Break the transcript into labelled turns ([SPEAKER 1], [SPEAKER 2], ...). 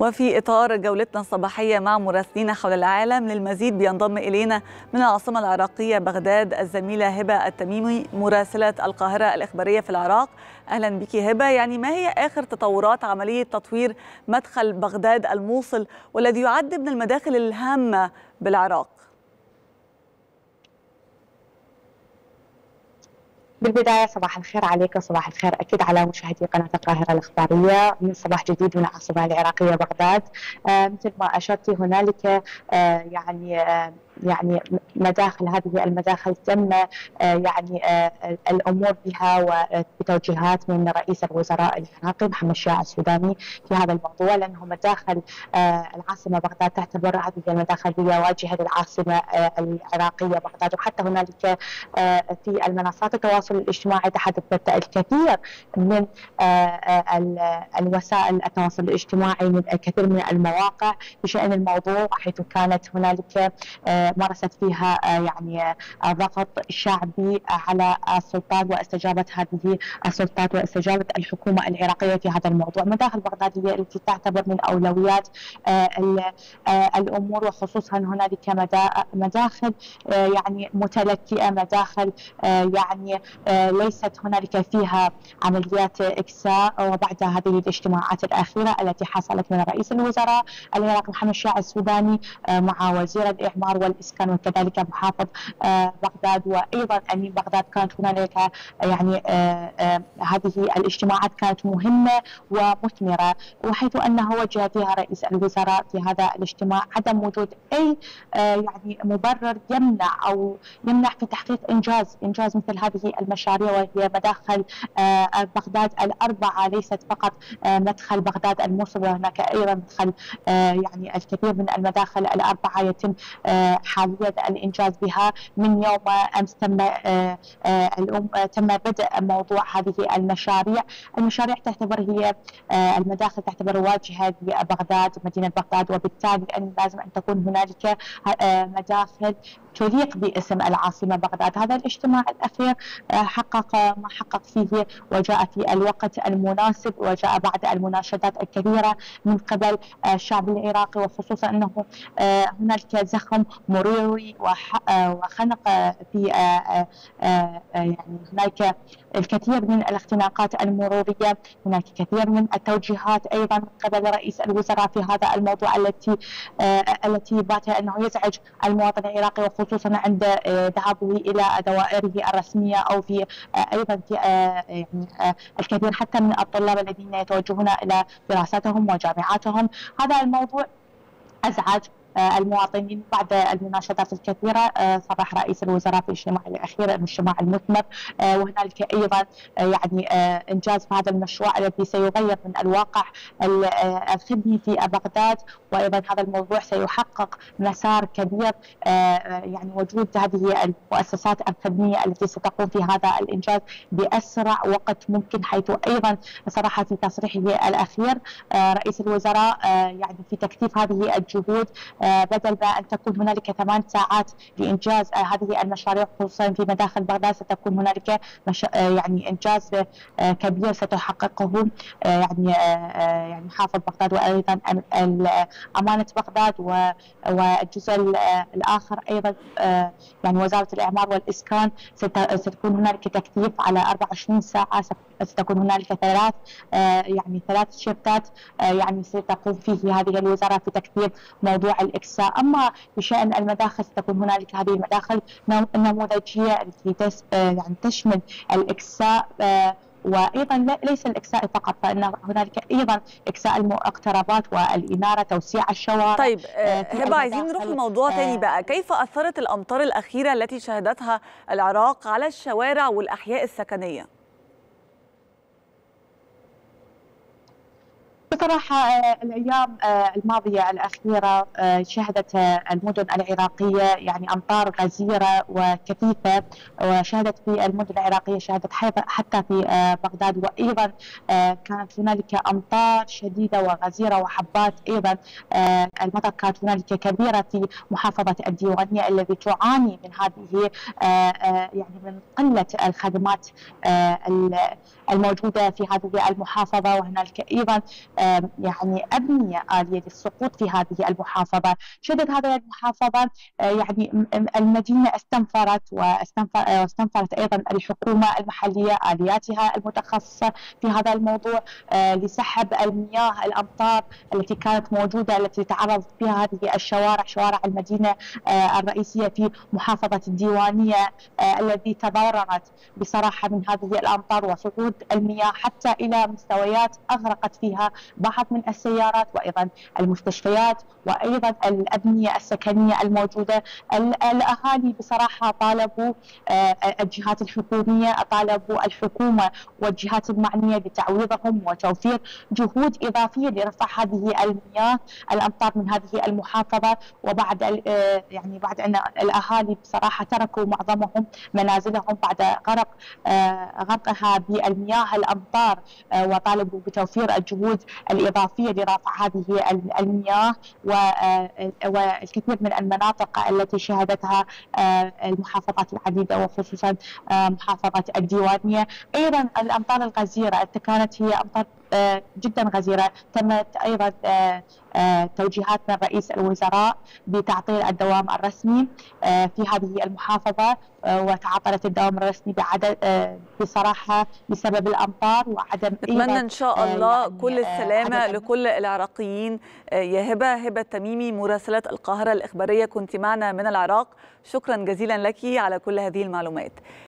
[SPEAKER 1] وفي إطار جولتنا الصباحية مع مراسلين حول العالم للمزيد بينضم إلينا من العاصمة العراقية بغداد الزميلة هبة التميمي مراسلة القاهرة الإخبارية في العراق. أهلا بك هبة. يعني ما هي آخر تطورات عملية تطوير مدخل بغداد الموصل والذي يعد من المداخل الهامة بالعراق؟
[SPEAKER 2] بالبداية صباح الخير عليك وصباح الخير أكيد على مشاهدي قناة القاهرة الإخبارية. من صباح جديد من العاصمة العراقية بغداد. آه مثل ما أشرتي هنالك آه يعني آه يعني مداخل هذه المداخل تم يعني الأمور بها وبتوجيهات من رئيس الوزراء العراقي محمد شياع السوداني في هذا الموضوع لأنه مداخل العاصمة بغداد تعتبر هذه المداخل هي واجهة للعاصمة العراقية بغداد. وحتى هنالك في المنصات التواصل الاجتماعي تحدثت الكثير من الوسائل التواصل الاجتماعي من الكثير من المواقع. بشأن الموضوع حيث كانت هنالك مارست فيها يعني ضغط شعبي على السلطات واستجابت هذه السلطات واستجابت الحكومة العراقية في هذا الموضوع، مداخل بغداد هي التي تعتبر من أولويات الأمور وخصوصا هنالك مداخل يعني متلكئة، مداخل يعني ليست هنالك فيها عمليات إكساء. وبعد هذه الاجتماعات الأخيرة التي حصلت من رئيس الوزراء العراقي محمد شاع السوداني مع وزير الإعمار والاسكان وكذلك محافظ بغداد وأيضا أمين بغداد كانت هنالك يعني هذه الاجتماعات كانت مهمة ومثمرة وحيث انه وجه فيها رئيس الوزراء في هذا الاجتماع عدم وجود أي يعني مبرر يمنع أو يمنع في تحقيق إنجاز إنجاز مثل هذه المشاريع وهي مداخل بغداد الأربعة ليست فقط مدخل بغداد الموصل وهناك أيضا مدخل يعني الكثير من المداخل الأربعة يتم حاليا الإنجاز بها من يوم أمس تم تم بدء موضوع هذه المشاريع، المشاريع تعتبر هي المداخل تعتبر واجهة لبغداد مدينة بغداد وبالتالي أن لازم أن تكون هنالك مداخل تليق باسم العاصمة بغداد. هذا الاجتماع الأخير حقق ما حقق فيه وجاء في الوقت المناسب وجاء بعد المناشدات الكبيرة من قبل الشعب العراقي وخصوصا أنه هنالك زخم مروري وخنق في يعني هناك الكثير من الاختناقات المرورية هناك كثير من التوجيهات أيضا من قبل رئيس الوزراء في هذا الموضوع التي التي بات أنه يزعج المواطن العراقي وخصوصا عند ذهابه إلى دوائره الرسمية أو في أيضا في يعني الكثير حتى من الطلاب الذين يتوجهون إلى دراساتهم وجامعاتهم. هذا الموضوع أزعج المواطنين بعد المناشدات الكثيرة صرح رئيس الوزراء في الاجتماع الأخير الاجتماع المثمر. وهنالك أيضا يعني إنجاز في هذا المشروع الذي سيغير من الواقع الخدمي في بغداد. وأيضا هذا الموضوع سيحقق مسار كبير يعني وجود هذه المؤسسات الخدمية التي ستقوم في هذا الإنجاز بأسرع وقت ممكن حيث أيضا صرح في تصريحه الأخير رئيس الوزراء يعني في تكثيف هذه الجهود بدل ما أن تكون هنالك ثمان ساعات لإنجاز هذه المشاريع خصوصا في مداخل بغداد ستكون هنالك مش... يعني إنجاز كبير ستحققه يعني يعني محافظ بغداد وأيضا أمانة بغداد والجزء الآخر أيضا يعني وزارة الإعمار والإسكان ستكون هنالك تكثيف على 24 ساعة ستكون هنالك ثلاث يعني ثلاث شفتات يعني ستقوم فيه هذه الوزارة في تكثيف موضوع الإكساء، أما بشأن المداخل ستكون هنالك هذه المداخل نموذجية التي يعني تشمل الإكساء وأيضا ليس الإكساء فقط فإن هنالك أيضا إكساء المقتربات والإنارة توسيع الشوارع
[SPEAKER 1] طيب هبة عايزين نروح لموضوع تاني بقى. كيف أثرت الأمطار الأخيرة التي شهدتها العراق على الشوارع والأحياء السكنية؟
[SPEAKER 2] بصراحة الأيام الماضية الأخيرة شهدت المدن العراقية يعني أمطار غزيرة وكثيفة وشهدت في المدن العراقية شهدت حتى في بغداد. وأيضا كانت هنالك أمطار شديدة وغزيرة وحبات أيضا المطر كانت هنالك كبيرة في محافظة الديوانية الذي تعاني من هذه يعني من قلة الخدمات الموجودة في هذه المحافظة. وهنالك أيضا يعني أبنية آلية للسقوط في هذه المحافظة، شهدت هذه المحافظة يعني المدينة استنفرت واستنفرت أيضا الحكومة المحلية آلياتها المتخصصة في هذا الموضوع لسحب المياه الأمطار التي كانت موجودة التي تعرضت بها هذه الشوارع شوارع المدينة الرئيسية في محافظة الديوانية الذي تضررت بصراحة من هذه الأمطار وصعود المياه حتى إلى مستويات أغرقت فيها بعض من السيارات وأيضا المستشفيات وأيضا الابنيه السكنية الموجودة. الأهالي بصراحة طالبوا الجهات الحكومية طالبوا الحكومة والجهات المعنية بتعويضهم وتوفير جهود إضافية لرفع هذه المياه. الأمطار من هذه المحافظة وبعد يعني بعد أن الأهالي بصراحة تركوا معظمهم منازلهم بعد غرق غرقها بالمياه الأمطار وطالبوا بتوفير الجهود الإضافية لرفع هذه المياه والكثير من المناطق التي شهدتها المحافظات العديدة وخصوصا محافظة الديوانية. أيضا الأمطار الغزيرة كانت هي أمطار جدا غزيرة. تمت أيضا توجيهات من رئيس الوزراء بتعطيل الدوام الرسمي في هذه المحافظة وتعطلت الدوام الرسمي بعدد بصراحة بسبب الأمطار وعدم
[SPEAKER 1] نتمنى إن شاء الله يعني كل السلامة لكل العراقيين. يا هبة هبة تميمي مراسلة القاهرة الإخبارية كنت معنا من العراق. شكرا جزيلا لك على كل هذه المعلومات.